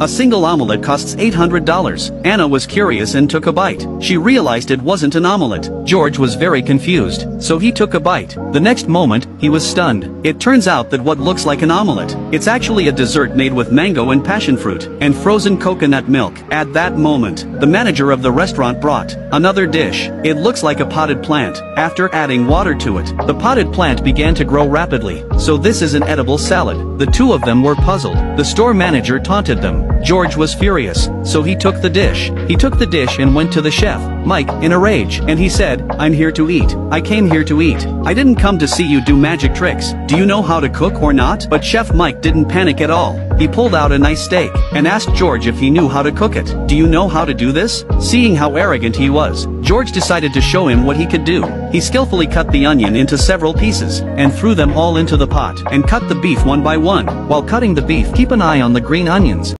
A single omelette costs $800. Anna was curious and took a bite. She realized it wasn't an omelette. George was very confused, so he took a bite. The next moment, he was stunned. It turns out that what looks like an omelette, it's actually a dessert made with mango and passion fruit, and frozen coconut milk. At that moment, the manager of the restaurant brought another dish. It looks like a potted plant. After adding water to it, the potted plant began to grow rapidly. So this is an edible salad. The two of them were puzzled. The store manager taunted them. George was furious, so he took the dish. He took the dish and went to the chef, Mike, in a rage, and he said, I'm here to eat. I came here to eat. I didn't come to see you do magic tricks. Do you know how to cook or not? But Chef Mike didn't panic at all. He pulled out a nice steak and asked George if he knew how to cook it. Do you know how to do this? Seeing how arrogant he was, George decided to show him what he could do. He skillfully cut the onion into several pieces and threw them all into the pot and cut the beef one by one. While cutting the beef, keep an eye on the green onions.